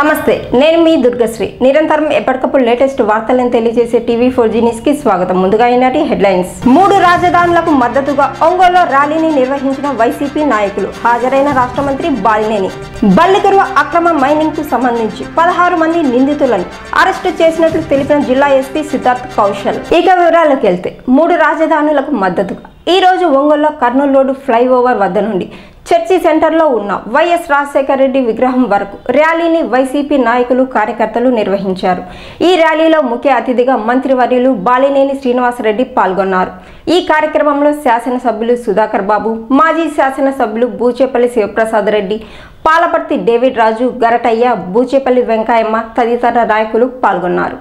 నమస్తే నేను మీ దుర్గశ్రీ. నిరంతరం ఎప్పటికప్పుడు లేటెస్ట్ వార్తలను తెలియజేసే టీవీ ఫోర్ న్యూస్కి స్వాగతం. ముందుగా ఈనాటి హెడ్లైన్స్. మూడు రాజధానులకు మద్దతుగా ఒంగోలులో ర్యాలీని నిర్వహించిన వైసీపీ నాయకులు హాజరైన రాష్ట్ర మంత్రి బాలినేని. బల్లికరువ అక్రమ మైనింగ్కు సంబంధించి పదహారు మంది నిందితులను అరెస్టు చేసినట్లు తెలిపిన జిల్లా ఎస్పీ సిద్ధార్థ్ కౌశల్. ఇక వివరాలకు వెళ్తే మూడు రాజధానులకు మద్దతుగా. ఈ రోజు ఒంగోలులో కర్నూలు రోడ్డు ఫ్లైఓవర్ వద్ద నుండి చర్చి సెంటర్లో ఉన్న. వైఎస్ రాజశేఖర రెడ్డి విగ్రహం వరకు ర్యాలీని వైసీపీ నాయకులు కార్యకర్తలు నిర్వహించారు. ఈ ర్యాలీలో ముఖ్య అతిథిగా మంత్రివర్యులు బాలినేని శ్రీనివాసరెడ్డి పాల్గొన్నారు. ఈ కార్యక్రమంలో శాసనసభ్యులు సుధాకర్ బాబు మాజీ శాసనసభ్యులు బూచేపల్లి శివప్రసాద్ రెడ్డి పాలపర్తి డేవిడ్ రాజు గరటయ్య బూచేపల్లి వెంకాయమ్మ తదితర నాయకులు పాల్గొన్నారు.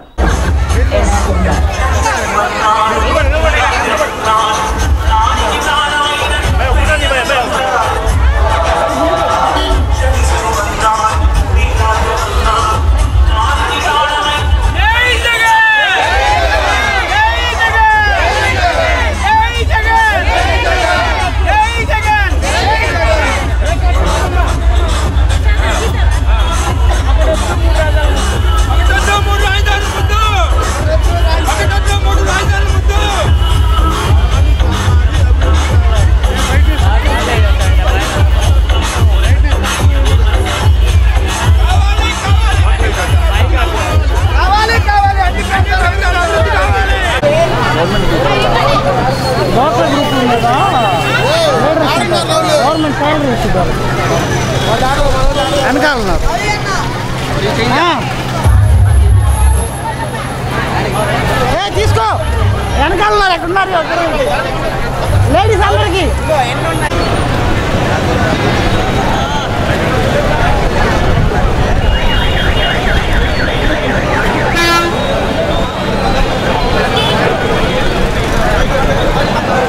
కావాలి వెనకాల ఉన్నారు ఏ తీసుకో. వెనకాల ఉన్నారు ఎక్కడున్నారు లేడీస్ అందరికి. ముందు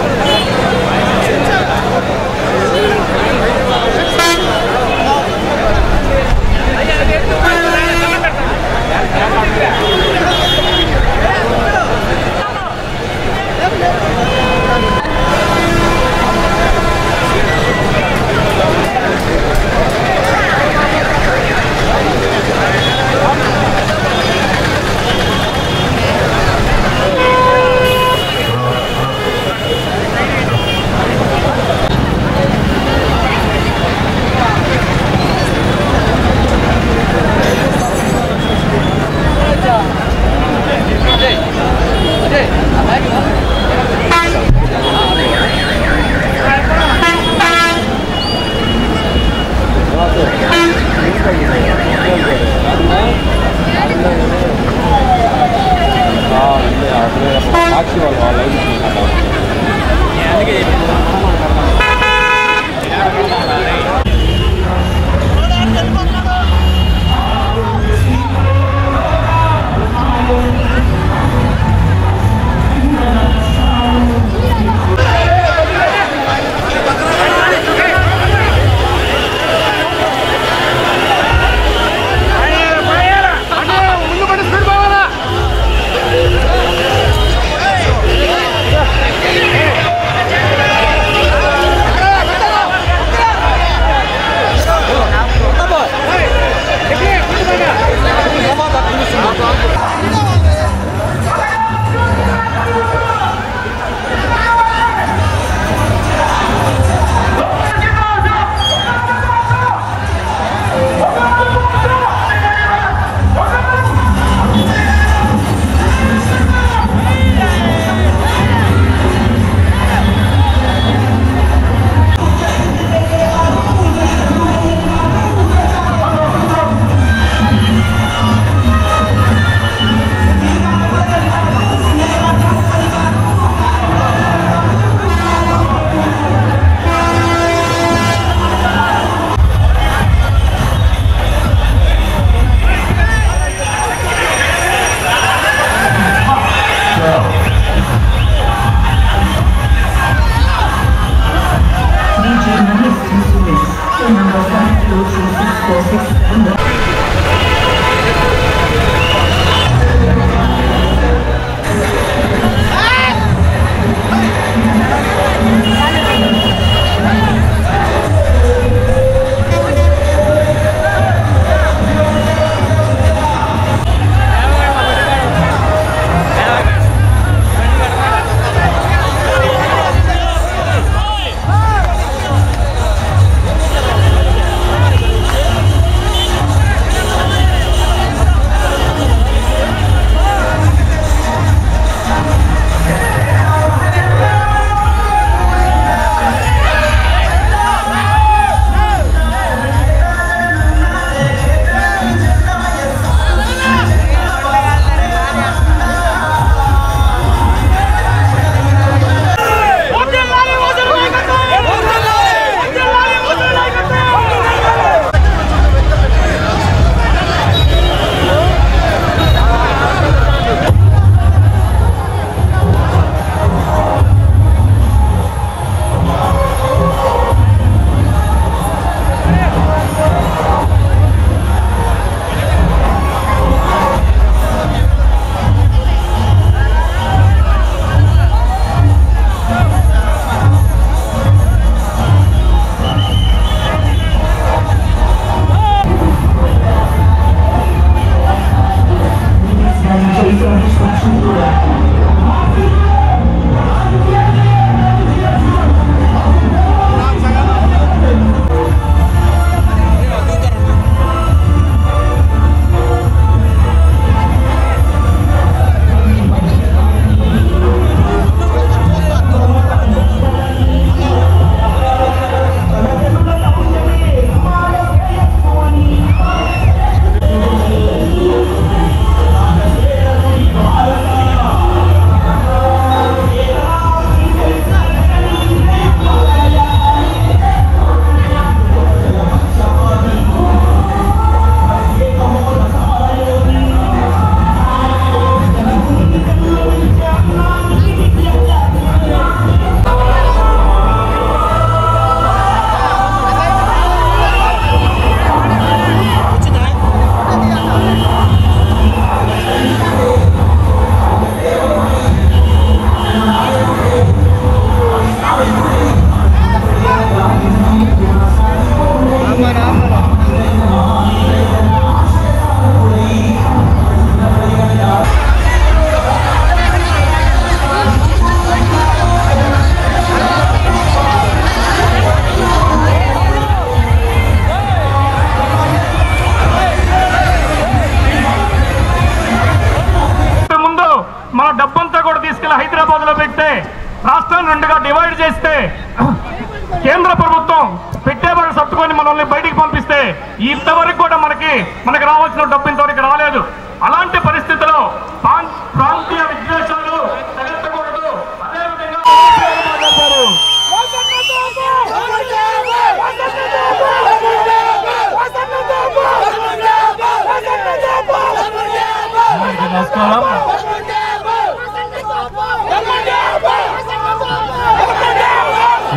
నమస్కారం.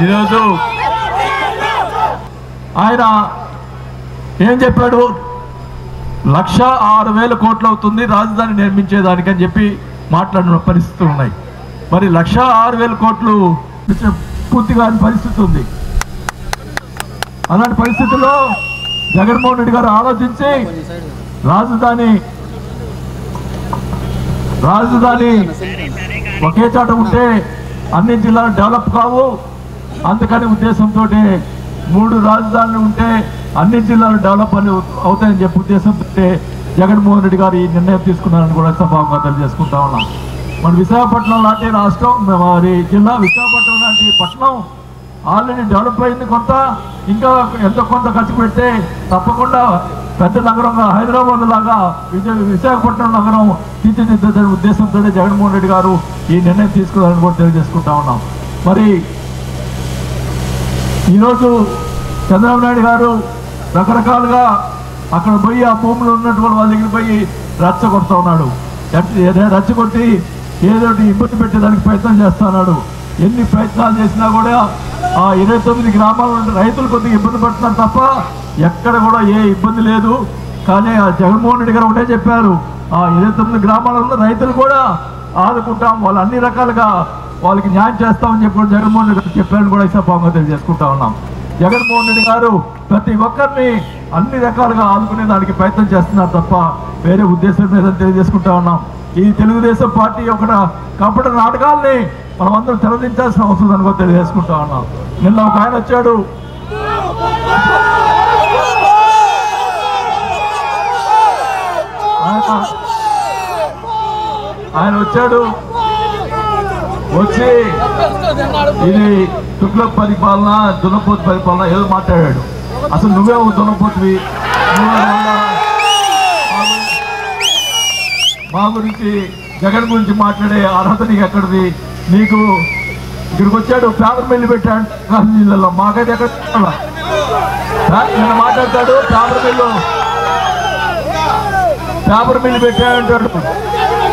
ఈరోజు ఆయన ఏం చెప్పాడు? లక్ష ఆరు వేల కోట్లు అవుతుంది రాజధాని నిర్మించేదానికి అని చెప్పి మాట్లాడిన పరిస్థితులు ఉన్నాయి. మరి లక్ష ఆరు వేల కోట్లు పూర్తిగా పరిస్థితి ఉంది. అలాంటి పరిస్థితుల్లో జగన్మోహన్ రెడ్డి గారు ఆలోచించి రాజధాని రాజధాని ఒకే చోట ఉంటే అన్ని జిల్లాలు డెవలప్ కావు. అందుకని ఉద్దేశంతో మూడు రాజధానులు ఉంటే అన్ని జిల్లాలు డెవలప్ అని అవుతాయని చెప్పి ఉద్దేశంతో జగన్మోహన్ రెడ్డి గారు ఈ నిర్ణయం తీసుకున్నారని కూడా సభాగా తెలియజేసుకుంటా ఉన్నాం. మన విశాఖపట్నం లాంటి రాష్ట్రం మరి జిల్లా విశాఖపట్నం లాంటి పట్టణం ఆల్రెడీ డెవలప్ అయింది కొంత ఇంకా ఎంత కొంత ఖర్చు పెడితే తప్పకుండా పెద్ద నగరంగా హైదరాబాద్ లాగా విజయ విశాఖపట్నం నగరం తీర్చిదిద్దే ఉద్దేశంతో జగన్మోహన్ రెడ్డి గారు ఈ నిర్ణయం తీసుకున్నారని కూడా తెలియజేసుకుంటా ఉన్నాం. మరి ఈరోజు చంద్రబాబు నాయుడు గారు రకరకాలుగా అక్కడ పోయి ఆ భూములు ఉన్నటువంటి వాళ్ళ దగ్గర పోయి రచ్చ కొడుతూ ఉన్నాడు. రచ్చ కొట్టి ఏదో ఇబ్బంది పెట్టేదానికి ప్రయత్నం చేస్తున్నాడు ఎన్ని ప్రయత్నాలు చేసినా కూడా ఆ ఇరవై తొమ్మిది గ్రామాల రైతులు కొద్దిగా ఇబ్బంది పడుతున్నారు తప్ప ఎక్కడ కూడా ఏ ఇబ్బంది లేదు. కానీ ఆ జగన్మోహన్ రెడ్డి గారు ఒకటే చెప్పారు. ఆ ఇరవై తొమ్మిది గ్రామాలలో రైతులు కూడా ఆదుకుంటాం. వాళ్ళు అన్ని రకాలుగా వాళ్ళకి న్యాయం చేస్తామని చెప్పి జగన్మోహన్ రెడ్డి గారు చెప్పారని కూడా ఈ తెలియజేసుకుంటా ఉన్నాం. జగన్మోహన్ రెడ్డి గారు ప్రతి ఒక్కరిని అన్ని రకాలుగా ఆదుకునే దానికి ప్రయత్నం చేస్తున్నారు తప్ప వేరే ఉద్దేశం లేదని తెలియజేసుకుంటా ఉన్నాం. ఈ తెలుగుదేశం పార్టీ ఒక కపట నాటకాల్ని మనం అందరం తెరదించాల్సిన అవసరం అనుకో తెలియజేసుకుంటా ఉన్నాం. నిన్న ఒక ఆయన వచ్చాడు. ఆయన ఆయన వచ్చాడు. వచ్చి ఇది తుగ్లక్ పరిపాలన దున్నపోతు పరిపాలన ఏదో మాట్లాడాడు. అసలు నువ్వే ఒక దున్నపోతువి. మా మా గురించి జగన్ గురించి మాట్లాడే అర్హత నీకు ఎక్కడిది నీకు ఇక్కడికి వచ్చాడు పేపర్ మిల్లు పెట్టాడు కాదు నీళ్ళలో మాకైతే ఎక్కడ నిన్న మాట్లాడతాడు పేపర్ మిల్లు పేపర్ మిల్లు పెట్టాడంటాడు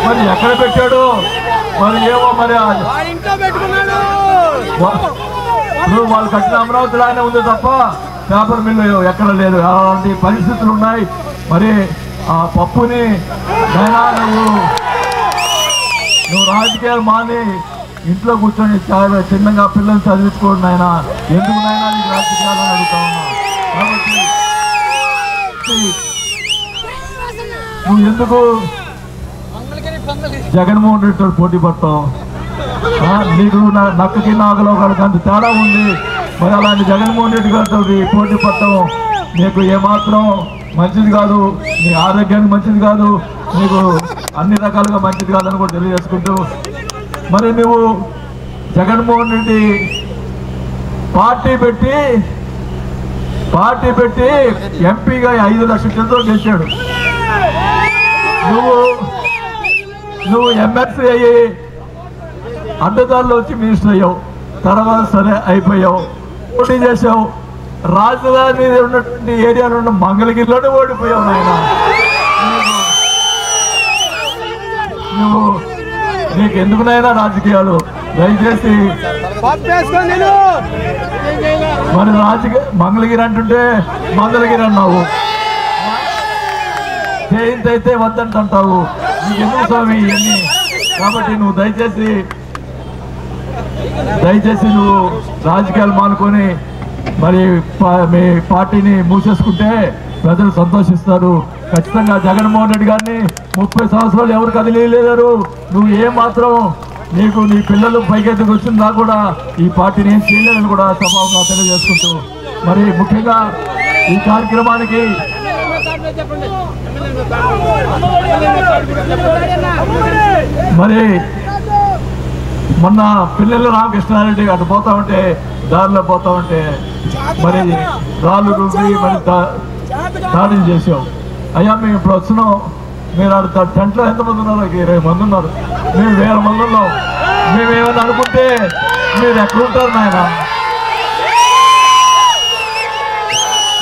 మరి ఎక్కడ పెట్టాడు? మరి ఏమో మరి ఆ- వా- ఇప్పుడు వాళ్ళు కట్టిన అమరావతి లాగానే ఉంది తప్ప పేపర్ మిల్లు ఎక్కడ లేదు. అలాంటి పరిస్థితులు ఉన్నాయి. మరి ఆ పప్పుని నువ్వు నువ్వు రాజకీయాలు మాని ఇంట్లో కూర్చొని చాలా చిన్నగా పిల్లలు చదివించుకోండి నాయన. ఎందుకు నాయనా నీకు రాజకీయాలు అడుగుతా ఉన్నా? కాబట్టి నువ్వు ఎందుకు జగన్మోహన్ రెడ్డితో పోటీ పడతావు? నీకు నా- నక్కకి నాగలో కనుక అంత తేడా ఉంది. మరి అలాంటి జగన్మోహన్ రెడ్డి గారితో పోటీ పడటం నీకు ఏమాత్రం మంచిది కాదు. నీ ఆరోగ్యానికి మంచిది కాదు. నీకు అన్ని రకాలుగా మంచిది కాదని కూడా తెలియజేసుకుంటూ మరి నువ్వు జగన్మోహన్ రెడ్డి పార్టీ పెట్టి పార్టీ పెట్టి ఎంపీగా ఐదు లక్షల గెలిచాడు. నువ్వు నువ్వు ఎమ్మెల్సీ అయ్యి అడ్డదారులు వచ్చి మినిస్టర్ అయ్యావు. తర్వాత సరే అయిపోయావు. పోటీ చేసావు రాజధాని ఉన్నటువంటి ఏరియాలో ఉన్న మంగళగిరిలోనే ఓడిపోయావు నాయన. నీకు ఎందుకునైనా రాజకీయాలు? దయచేసి మరి రాజకీయ మంగళగిరి అంటుంటే మంగళగిరి అన్నావు. జయంతి అయితే వద్దంటావు నీకు ఎందుకు స్వామి ఇవన్నీ? కాబట్టి నువ్వు దయచేసి దయచేసి నువ్వు రాజకీయాలు మానుకొని మరి మీ పార్టీని మూసేసుకుంటే ప్రజలు సంతోషిస్తారు. ఖచ్చితంగా జగన్మోహన్ రెడ్డి గారిని ముప్పై సంవత్సరాలు ఎవరు కదిలేరు నువ్వు ఏ మాత్రం నీకు నీ పిల్లలు పైకెత్తుకు వచ్చిందా కూడా ఈ పార్టీని ఏం చేయలేదని కూడా సభాగా తెలియజేసుకుంటూ మరి ముఖ్యంగా ఈ కార్యక్రమానికి మరి మొన్న పిల్లలు రామకృష్ణారెడ్డి అటు పోతా ఉంటే దారిలో పోతా ఉంటే మరి రాళ్ళు రుబ్బి మరి దాడులు చేసాం అయ్యా మేము ఇప్పుడు వచ్చినాం మీరు ఆడ టెంట్లో ఎంతమంది ఉన్నారు? ఇరవై మంది ఉన్నారు. మేము వేల మంది ఉన్నాం. మేము ఏమైనా అనుకుంటే మీరు ఎక్కడుంటారు నాయన?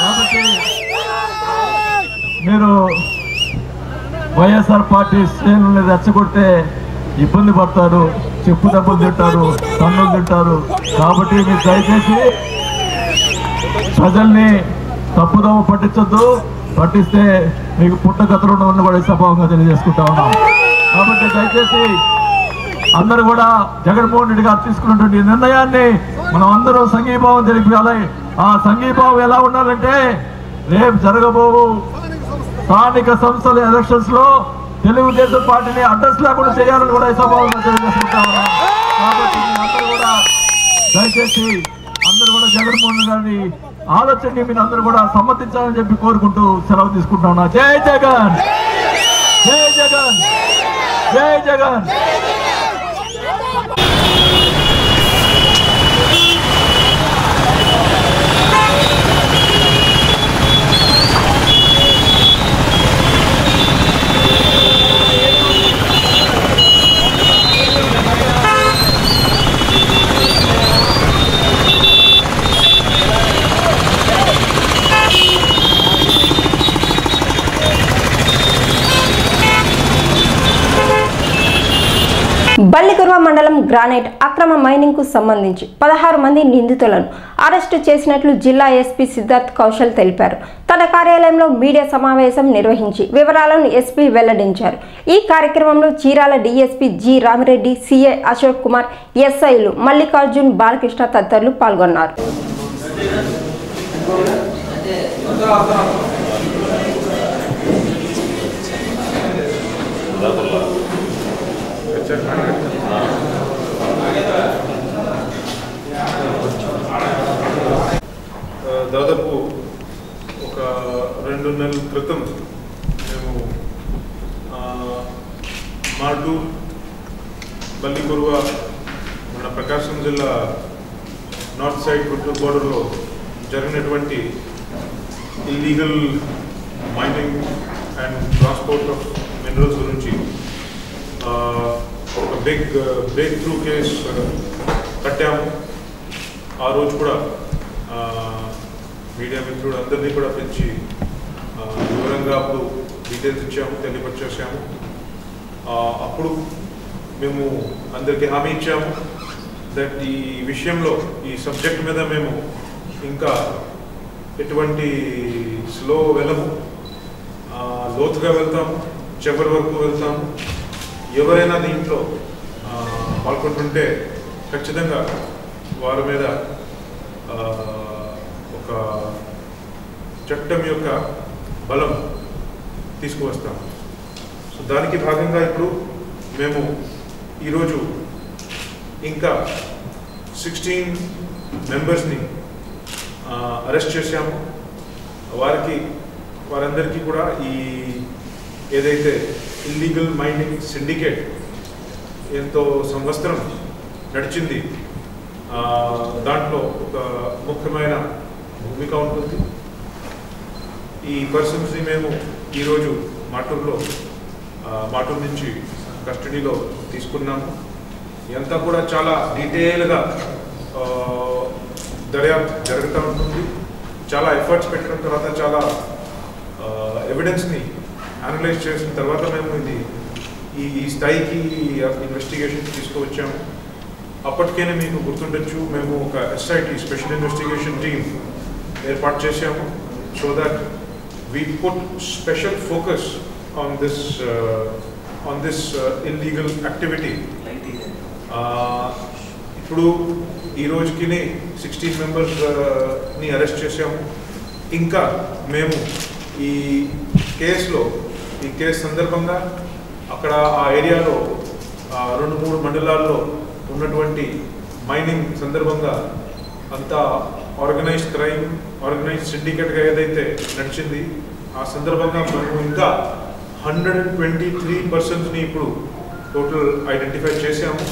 కాబట్టి మీరు వైఎస్ఆర్ పార్టీ శ్రేణుల్ని రెచ్చగొడితే ఇబ్బంది పడతారు చెప్పు దెబ్బలు తింటారు తన్నులు తింటారు. కాబట్టి మీరు దయచేసి ప్రజల్ని తప్పుదమ్మ పట్టించొద్దు. పట్టిస్తే మీకు పుట్టగతులు ఉండవని కూడా ఈ సభావంగా తెలియజేసుకుంటా ఉన్నాం. కాబట్టి దయచేసి అందరూ కూడా జగన్మోహన్ రెడ్డి గారు తీసుకున్నటువంటి నిర్ణయాన్ని మనం అందరూ సంఘీభావం తెలిపాలి ఆ సంఘీభావం ఎలా ఉండాలంటే రేపు జరగబోవు స్థానిక సంస్థల ఎలక్షన్స్లో తెలుగుదేశం పార్టీని అడ్రస్ లేకుండా చేయాలని కూడా ఈ సభావంగా తెలియజేసుకుంటా ఉన్నాం. కాబట్టి కూడా దయచేసి అందరూ కూడా జగన్మోహన్ గారిని ఆలోచనని మీరు అందరూ కూడా సమ్మతించాలని చెప్పి కోరుకుంటూ సెలవు తీసుకుంటా ఉన్నా. జై జగన్! జై జగన్! జై జగన్! బల్లిగుర్వ మండలం గ్రానైట్ అక్రమ మైనింగ్కు సంబంధించి పదహారు మంది నిందితులను అరెస్టు చేసినట్లు జిల్లా ఎస్పీ సిద్ధార్థ్ కౌశల్ తెలిపారు. తన కార్యాలయంలో మీడియా సమావేశం నిర్వహించి వివరాలను ఎస్పీ వెల్లడించారు. ఈ కార్యక్రమంలో Chirala DSP G Ramireddy CI Ashok Kumar ఎస్ఐలు మల్లికార్జున్ బాలకృష్ణ తదితరులు పాల్గొన్నారు. దాదాపు ఒక రెండు నెలల క్రితం మేము మాటు బల్లికొరువ మన ప్రకాశం జిల్లా నార్త్ సైడ్ గుంటూరు బోర్డర్లో జరిగినటువంటి illegal mining and transport of minerals గురించి ఒక బిగ్ బ్రేక్ త్రూ కేస్ కట్టాము. ఆ రోజు కూడా మీడియా మిత్రుడు అందరినీ కూడా పెంచి వివరంగా అప్పుడు డీటెయిల్స్ ఇచ్చాము తెలియపరిచేసాము. అప్పుడు మేము అందరికీ హామీ ఇచ్చాము దట్ ఈ విషయంలో ఈ సబ్జెక్ట్ మీద మేము ఇంకా ఎటువంటి స్లో వెళ్ళము. లోతుగా వెళ్తాము చివరి వరకు వెళ్తాము. ఎవరైనా దీంట్లో పాల్గొంటుంటే ఖచ్చితంగా వారి మీద ఒక చట్టం యొక్క బలం తీసుకువస్తాం. సో దానికి భాగంగా ఇప్పుడు మేము ఈరోజు ఇంకా సిక్స్టీన్ మెంబర్స్ని అరెస్ట్ చేశాము. వారికి వారందరికీ కూడా ఈ ఏదైతే ఇల్లీగల్ మైనింగ్ సిండికేట్ ఎంతో సంవత్సరం నడిచింది. దాంట్లో ఒక ముఖ్యమైన భూమిక ఉంటుంది. ఈ పర్సన్స్ని మేము ఈరోజు మాటూరులో మాటూరు నుంచి కస్టడీలో తీసుకున్నాము. ఇదంతా కూడా చాలా డీటెయిల్గా దర్యాప్తు జరుగుతూ ఉంటుంది. చాలా ఎఫర్ట్స్ పెట్టిన తర్వాత చాలా ఎవిడెన్స్ని అనలైజ్ చేసిన తర్వాత మేము ఇది ఈ ఈ స్థాయికి ఇన్వెస్టిగేషన్ తీసుకువచ్చాము. అప్పటికైనా మీకు గుర్తుండొచ్చు మేము ఒక ఎస్ఐటి స్పెషల్ ఇన్వెస్టిగేషన్ టీమ్ ఏర్పాటు చేశాము. So that we put special focus on this on this illegal activity ఇప్పుడు ఈ రోజుకినే సిక్స్టీన్ మెంబర్స్ని అరెస్ట్ చేశాము. ఇంకా మేము ఈ కేసులో ఈ కేసు సందర్భంగా అక్కడ ఆ ఏరియాలో ఆ, రెండు మూడు మండలాల్లో ఉన్నటువంటి మైనింగ్ సందర్భంగా అంతా ఆర్గనైజ్డ్ క్రైమ్ ఆర్గనైజ్డ్ సిండికేట్గా ఏదైతే నడిచింది ఆ సందర్భంగా మేము ఇంకా హండ్రెడ్ అండ్ ట్వంటీ త్రీ పర్సన్స్ని ఇప్పుడు టోటల్ ఐడెంటిఫై చేశాము.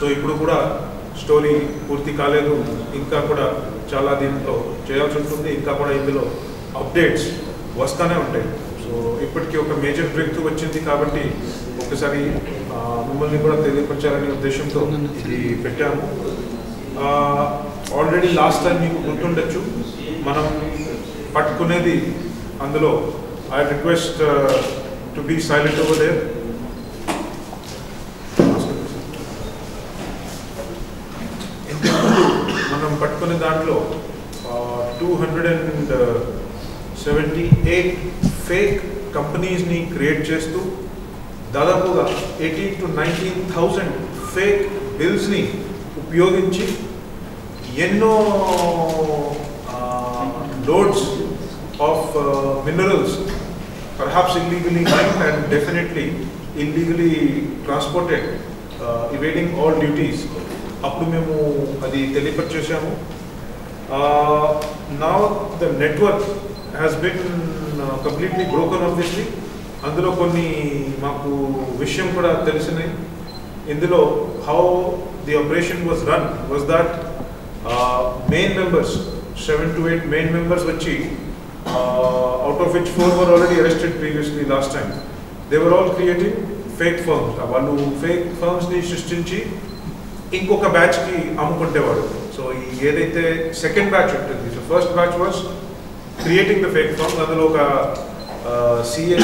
సో ఇప్పుడు కూడా స్టోరీ పూర్తి కాలేదు. ఇంకా కూడా చాలా దీంట్లో చేయాల్సి ఉంటుంది. ఇంకా కూడా ఇందులో అప్డేట్స్ వస్తూనే ఉంటాయి. ఇప్పటికీ ఒక మేజర్ బ్రేక్ వచ్చింది కాబట్టి ఒకసారి మిమ్మల్ని కూడా తెలియపరచాలనే ఉద్దేశంతో ఇది పెట్టాము. ఆల్రెడీ లాస్ట్ టైం మీకు గుర్తుండొచ్చు మనం పట్టుకునేది అందులో I request to be silent over there. మనం పట్టుకునే దాంట్లో two hundred and seventy eight fake కంపెనీస్ని create చేస్తూ దాదాపుగా eighteen to nineteen thousand fake బిల్స్ని ఉపయోగించి ఎన్నో loads of minerals perhaps illegally mined and definitely illegally transported evading all duties అప్పుడు మేము అది తెలియపరిచేసాము నా the network has been completely broken obviously అందులో కొన్ని మాకు విషయం కూడా తెలిసినాయి. ఇందులో how the operation was run was that main members seven to eight main members వచ్చి out of which four were already arrested previously last time they were all creating fake firms వాళ్ళు fake ఫర్మ్స్ని సృష్టించి ఇంకొక బ్యాచ్కి అమ్ముకుంటేవాడు so ఈ ఏదైతే second batch ఉంటుంది so first batch was creating the fake firms అందులో ఒక సిఏ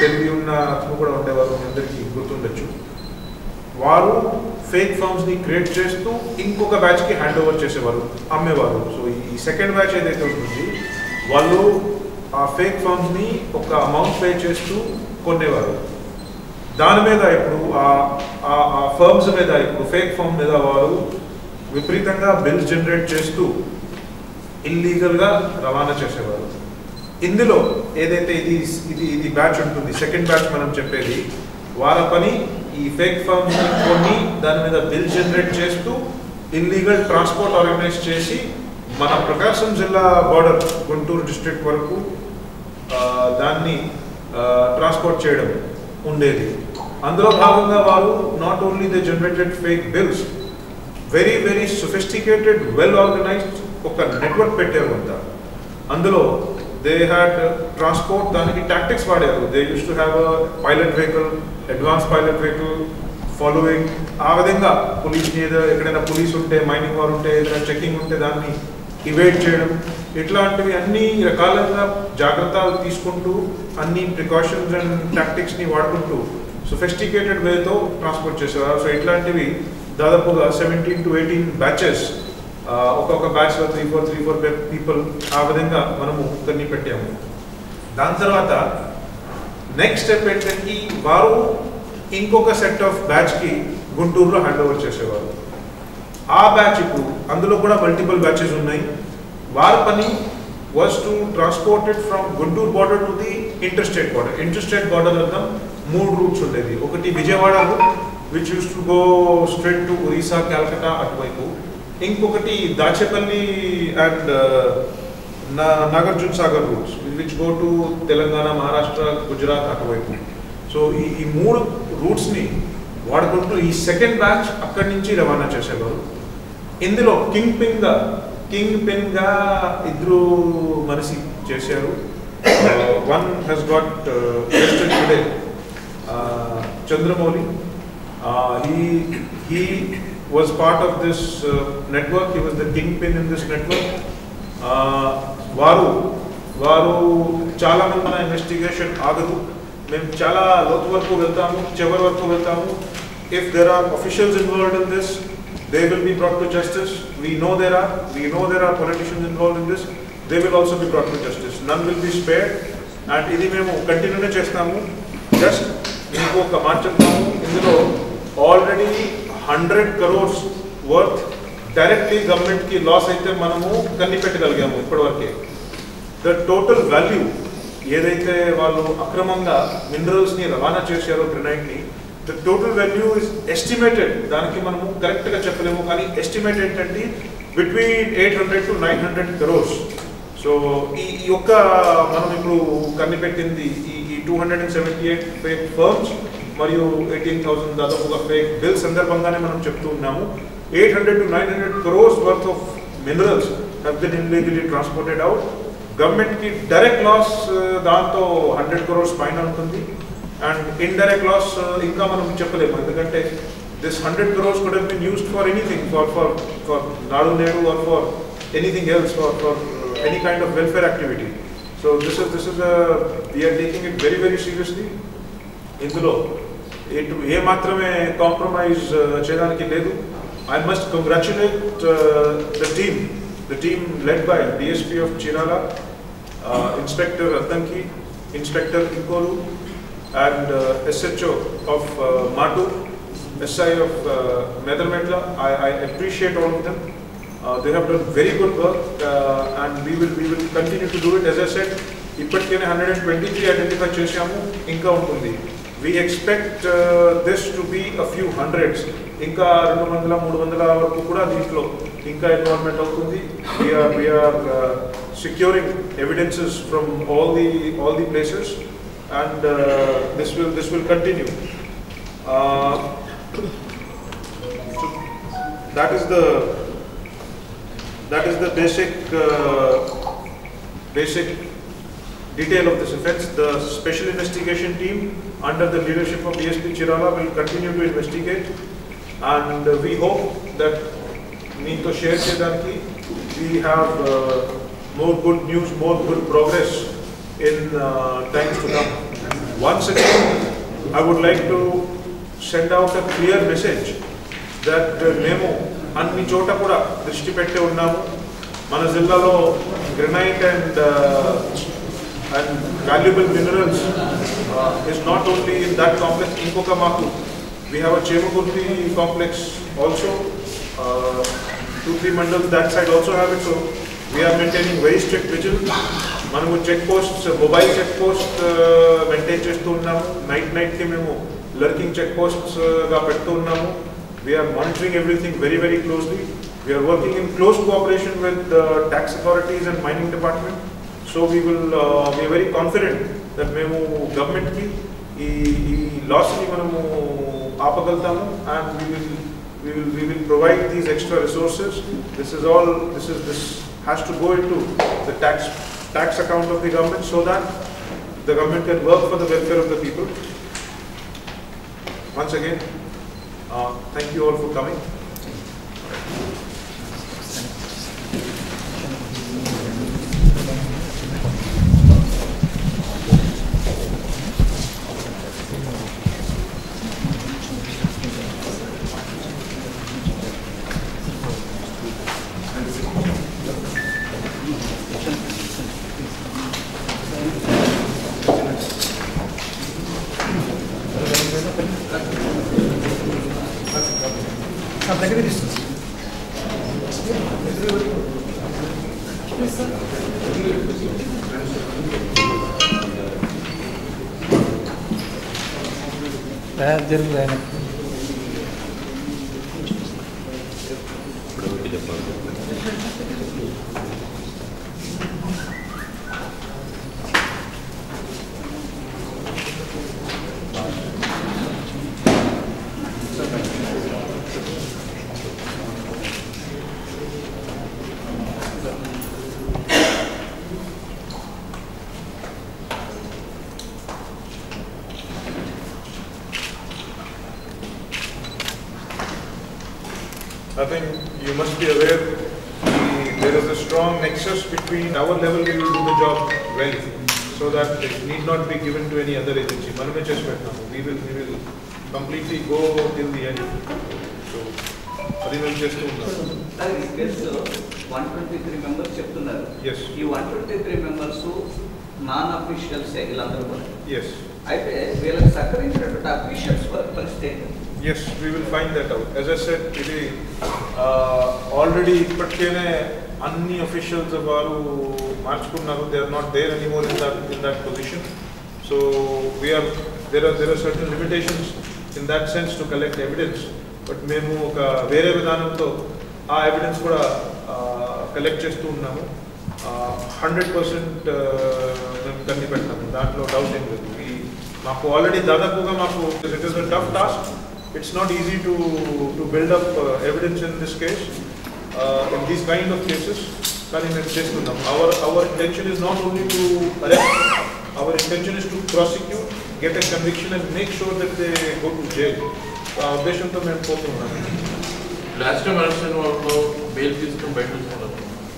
తెలివి ఉన్న అతను కూడా ఉండేవారు మీ అందరికీ గుర్తుండొచ్చు. వారు ఫేక్ ఫామ్స్ని క్రియేట్ చేస్తూ ఇంకొక బ్యాచ్కి హ్యాండ్ ఓవర్ చేసేవారు అమ్మేవారు. సో ఈ సెకండ్ బ్యాచ్ ఏదైతే ఉంటుంది వాళ్ళు ఆ ఫేక్ ఫామ్స్ని ఒక అమౌంట్ పే చేస్తూ కొనేవారు. దాని మీద ఇప్పుడు ఆ ఫర్మ్స్ మీద ఇప్పుడు ఫేక్ ఫామ్ మీద వారు విపరీతంగా బిల్స్ జనరేట్ చేస్తూ ఇల్లీగల్గా రవాణా చేసేవారు. ఇందులో ఏదైతే ఇది ఇది ఇది బ్యాచ్ ఉంటుంది సెకండ్ బ్యాచ్ మనం చెప్పేది వాళ్ళ పని ఈ ఫేక్ ఫర్మ్స్ కొన్ని దాని మీద బిల్ జనరేట్ చేస్తూ ఇల్లీగల్ ట్రాన్స్పోర్ట్ ఆర్గనైజ్ చేసి మన ప్రకాశం జిల్లా బార్డర్ గుంటూరు డిస్ట్రిక్ట్ వరకు దాన్ని ట్రాన్స్పోర్ట్ చేయడం ఉండేది. అందులో భాగంగా వారు not only the generated fake bills very very sophisticated well organised ఒక నెట్వర్క్ పెట్టారు అంత. అందులో దే హ్యాడ్ ట్రాన్స్పోర్ట్ దానికి టాక్టిక్స్ వాడారు. They use to have a pilot vehicle advance pilot vehicle following ఆ విధంగా పోలీస్ ఏదో ఎక్కడైనా పోలీస్ ఉంటే మైనింగ్ వారు ఉంటే ఏదైనా చెక్కింగ్ ఉంటే దాన్ని ఇవేట్ చేయడం. ఇట్లాంటివి అన్ని రకాలుగా జాగ్రత్తలు తీసుకుంటూ అన్ని ప్రికాషన్స్ అండ్ టాక్టిక్స్ని వాడుకుంటూ సొఫెస్టికేటెడ్ వేతో ట్రాన్స్పోర్ట్ చేసేవారు. సో ఇట్లాంటివి దాదాపుగా సెవెంటీన్ టు ఎయిటీన్ బ్యాచెస్ ఒక్కొక్క బ్యాచ్లో three four three four people ఆ విధంగా మనము కొన్ని పెట్టాము. దాని తర్వాత నెక్స్ట్ స్టెప్ ఏంటంటే వారు ఇంకొక సెట్ ఆఫ్ బ్యాచ్కి గుంటూరులో హ్యాండ్ ఓవర్ చేసేవారు. ఆ బ్యాచ్ ఇప్పుడు అందులో కూడా మల్టిపుల్ బ్యాచెస్ ఉన్నాయి. వారి పని was to transported from Guntur border to the interstate border interstate border అర్థం మూడు రూట్స్ ఉండేది ఒకటి Vijayawada route which use to go straight to Orissa Calcutta అటువైపు. ఇంకొకటి Dachepalli and Nagarjuna Sagar routes which go to Telangana Maharashtra Gujarat అటువైపు. So ఈ ఈ మూడు రూట్స్ని వాడుకుంటూ ఈ సెకండ్ బ్యాచ్ అక్కడి నుంచి రవాణా చేసేవారు. ఇందులో కింగ్ పిన్గా కింగ్ పిన్గా ఇద్దరు మనిషి చేశారు. One he's got today Chandramouli. He he was part of this network he was the kingpin in this network వారు వారు చాలా మంది మన ఇన్వెస్టిగేషన్ ఆగదు మేము చాలా లోతు వరకు వెళ్తాము చివరి వరకు వెళ్తాము if there are officials involved in this they will be brought to justice we know there are we know there are politicians involved in this they will also be brought to justice none will be spare and ఇది మేము కంటిన్యూనే చేస్తాము. Just మీకు ఒక మాట చెప్తాము. ఇందులో already hundred crores worth directly గవర్నమెంట్కి loss అయితే మనము కనిపెట్టగలిగాము ఇప్పటివరకే. ద టోటల్ వాల్యూ ఏదైతే వాళ్ళు అక్రమంగా మినరల్స్ని రవాణా చేశారో గ్రెనైట్ని the total value is estimated దానికి మనము కరెక్ట్గా చెప్పలేము కానీ ఎస్టిమేట్ ఏంటంటే between eight hundred to nine hundred crores so ఈ ఈ యొక్క మనం ఇప్పుడు కనిపెట్టింది ఈ ఈ two hundred and seventy eight firms మరియు ఎయిటీన్ థౌసండ్ దాదాపుగా ఫేక్ బిల్ సందర్భంగానే మనం చెప్తూ ఉన్నాము. Eight hundred to nine hundred crores worth of minerals have been illegally transported out గవర్నమెంట్కి డైరెక్ట్ లాస్ దాంతో హండ్రెడ్ క్రోర్స్ పైన ఉంటుంది అండ్ ఇండైరెక్ట్ లాస్ ఇంకా మనం చెప్పలేము. ఎందుకంటే this hundred crores could been used for anything for for for Nadu Nedu or for anything else for for any kind of welfare activity so this is this is we're taking it very very seriously ఇందులో ఎటు ఏ మాత్రమే compromise చేయడానికి లేదు I must congratulate the team the team led by DSP of Chirala inspector Addanki inspector Inkollu and SHO of Martur SI of uh, Medarmetla. I, I appreciate all of them. Uh, they have done very good work uh, and we will we will continue to do it. As I said, ఇప్పటికే hundred and twenty three identify చేశాము ఇంకా ఉంటుంది we expect this to be a few hundreds ఇంకా రెండు వందల మూడు వందల వరకు కూడా దీంట్లో ఇంకా ఇన్వాల్వ్మెంట్ అవుతుంది. We're we're securing evidences from all the all the places and this will this will continue that is the that is the basic uh, basic detail of this offense. The special investigation team under the leadership of DSP Chirala will continue to investigate and uh, we hope that Nito share Chedanki, we have uh, more good news, more good progress in uh, times to come. Once again, I would like to send out a clear message that మేము అన్ని చోట కూడా దృష్టి పెట్టి ఉన్నాము మన జిల్లాలో granite and And valuable minerals is not only in that complex ఇంకొక మాకు we have a Chimakurthi complex also two three mandals that side also have it so we're maintaining very strict vigil మనము check post mobile check post maintain చేస్తూ ఉన్నాము night నైట్కి మేము lurking check పోస్ట్స్గా పెడుతూ ఉన్నాము We are monitoring everything very, very closely. We are working in close cooperation with the tax authorities and mining department. So we will, uh, we are very confident that మేము government కి ఈ ఈ loss ని మనము ఆపగలుగుతాము and we will we will we will provide these extra resources. This is all this is this has to go into the tax tax account of the government so that the government can work for the welfare of the people. Once again, uh, thank you all for coming. katlayabilirsiniz. Beğendim yani. Bir de not be given to any other agency. మనమే చేసి పెట్టినాము. We will, we will completely go till the end. So అది మేము చేస్తూ ఉన్నాము. Sir ఈ కేసులో one twenty three members చెప్తున్నారు Yes. ఈ one twenty three members non officials వీళ్ళందరూ కూడా Yes. అయితే వీళ్ళకి సహకరించినటువంటి అఫీషియల్స్ పరిస్థితి ఏంటి Yes, we will find that out. As I said, ఇది ఆల్రెడీ ఇప్పటికేనే అన్ని అఫీషియల్స్ వారు మార్చుకున్నారు they are not there anymore in that in that position so we're there are there are certain limitations in that sense to collect evidence but మేము ఒక వేరే విధానంతో ఆ ఎవిడెన్స్ కూడా కలెక్ట్ చేస్తూ ఉన్నాము. హండ్రెడ్ పర్సెంట్ మేము కన్ని పెట్టినాము దాంట్లో డౌట్ ఏం లేదు. ఈ మాకు ఆల్రెడీ దాదాపుగా మాకు it is a tough task it's not easy to to build up evidence in this case in these kind of cases కానీ మేము చేస్తున్నాం our our intention is not only to arrest Our intention is to prosecute get a conviction and make sure that they go to jail ఆ ఉద్దేశంతో మేము పోతున్నాం last time arrest అయిన వాళ్ళు bail తీసుకుని బయట తీసుకున్నారు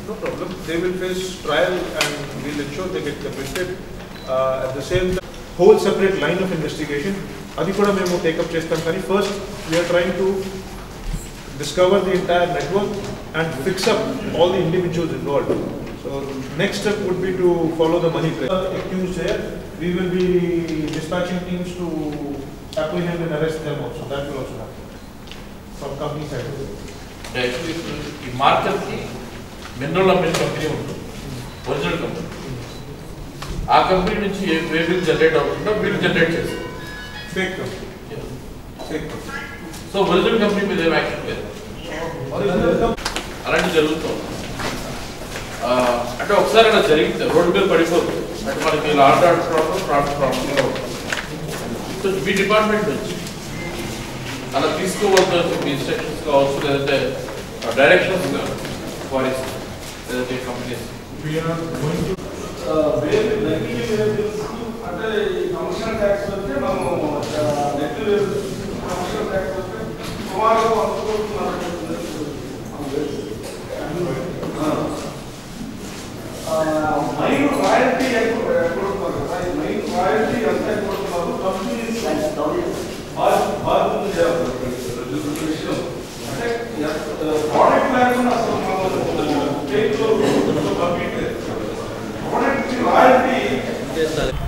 No problem. They will face trial and we'll ensure they get convicted. Uh, at the same time, whole separate line of investigation. అది కూడా మేము టేకప్ చేస్తాం కానీ first we're trying to discover the entire network and fix up all the individuals involved so next step would be to follow the money accused there we will be dispatching teams to apprehend and arrest them also that will also happen from company side actually ఈ మార్కెట్కి mineral అమ్మే company ఉంటుంది original company ఆ company నుంచి ఏ ఏ bill generate అవ్వకుండా bill generate చేస్తారు fake company fake company so original company మీద ఏం యాక్షన్ లేదు original company అలాంటి జరుగుతుంది ఆ, అంటే ఒకసారి అలా జరిగితే రోడ్డు మీద పడిపోతుంది అంటే మనకి ఇలా ఆర్డర్ ప్రాబ్లం ట్రాఫిక్ ప్రాబ్లంగా ఉంటుంది సో మీ డిపార్ట్మెంట్ నుంచి అలా తీసుకోవద్దు మీ ఇన్స్ట్రక్షన్స్ కావచ్చు లేదంటే డైరెక్షన్స్ ఫారెస్ట్ లేదంటే companies we are going to అంటే ఈ కమర్షియల్ ట్యాక్స్ వస్తే మనము నెట్ కమర్షియల్ ట్యాక్స్ వస్తే సుమారు వంద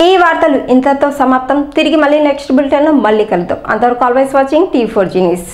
ఈ వార్తలు ఇంతతో సమాప్తం. తిరిగి మళ్ళీ నెక్స్ట్ బులెటిన్లో మళ్ళీ కలుద్దాం. అంతవరకు ఆల్వేస్ వాచింగ్ టీ ఫోర్ జీనిస్